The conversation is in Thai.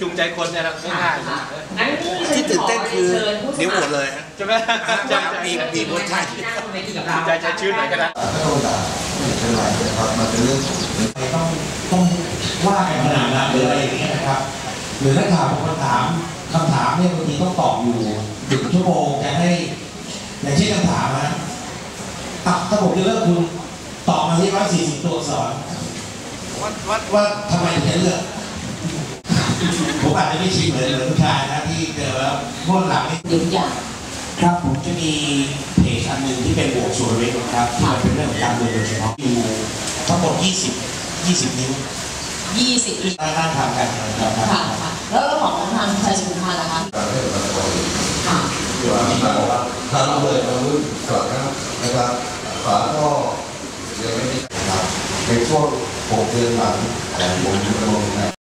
จูงใจคนเนี่ยนะไม่ง่ายนะงั้นที่ตื่นเต้นคือนิ้วหมดเลยฮะใช่ไหมใจใจบีบบีบหัวใจใจใจชื้นหน่อยก็ได้ถ้าเราด่าไม่เป็นไรนะครับมันเป็นเรื่องของต้องต้องว่ากันขนาดนั้นหรืออะไรอย่างเงี้ยนะครับหรือถ้าถามคำถามคำถามเนี่ยบางทีต้องตอบอยู่หนึ่งชั่วโมงจะให้อย่างเช่นคำถามนะอะถ้าผมจะเลือกคุณตอบมาที่ร้อยสี่สิบตัวอักษรว่าว่าว่าทำไมถึงจะเลือกผม อาจจะไม่ชินเหมือนเหมือนผู้ชายนะที่เจอแล้วพวกหลังนี่เดี๋ยวอย่างครับผมจะมีเพจอันหนึ่งที่เป็นบวกสุรวิทย์นะครับที่มันเป็นเรื่องของการเมืองโดยเฉพาะอยู่ทั้งหมด20 20 นิ้วยี่สิบที่นั่งทำกันนะครับค่ะค่ะแล้วของทางชายชุมพานนะคะการให้ประชาชนค่ะที่ว่าทำเลยมาลุ้นสอดนะครับฝาก็ยังไม่ได้ครับในช่วงหกเดือนหลังของผมดำรงนะ